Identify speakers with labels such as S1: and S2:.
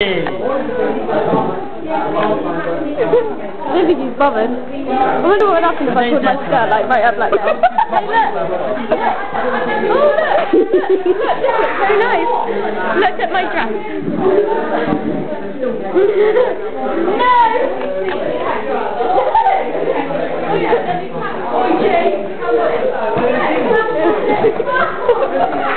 S1: I don't think he's bothered. I wonder what would happen if I pulled my skirt like right up like that. hey, look! Oh, look! Look, look, look, so nice! Look at my dress. no! Oh, yeah.